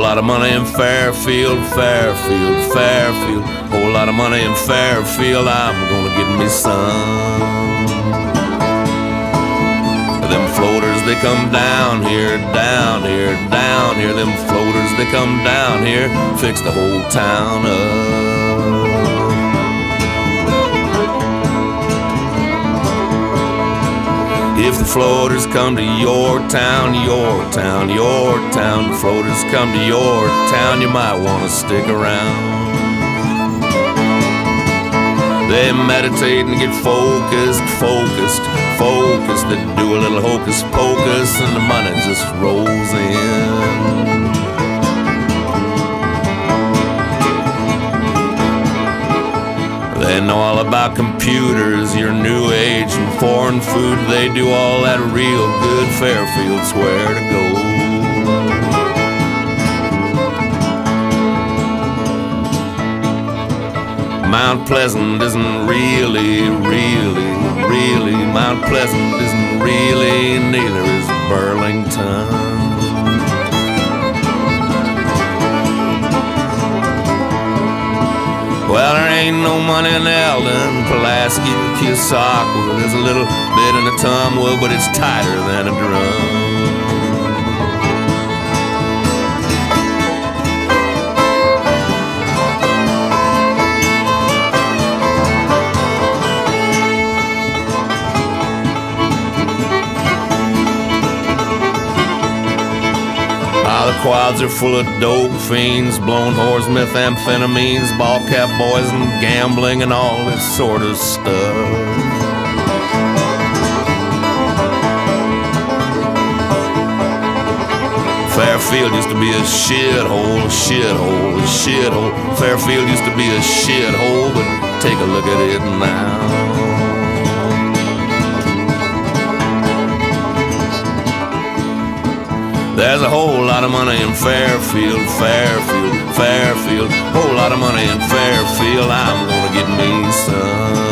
lot of money in Fairfield, Fairfield, Fairfield. Whole lot of money in Fairfield. I'm gonna get me some. Them floaters, they come down here, down here, down here. Them floaters, they come down here, fix the whole town up. If the floaters come to your town, your town, your town, the floaters come to your town, you might want to stick around. They meditate and get focused, focused, focused. They do a little hocus pocus and the money just rolls in. About computers, your new age and foreign food. They do all that real good. Fairfield's where to go. Mount Pleasant isn't really, really, really. Mount Pleasant isn't really, neither is Burlington. Well, there ain't no money in Eldon, Pulaski, Keosauqua. There's a little bit in Ottumwa, but it's tighter than a drum. Quads are full of dope fiends, blown whores, methamphetamines, ball cap boys, and gambling, and all this sort of stuff. Fairfield used to be a shithole, shithole, shithole. Fairfield used to be a shithole, but take a look at it now. There's a whole lot of money in Fairfield, Fairfield, Fairfield. Whole lot of money in Fairfield. I'm gonna get me some.